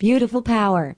Beautiful power.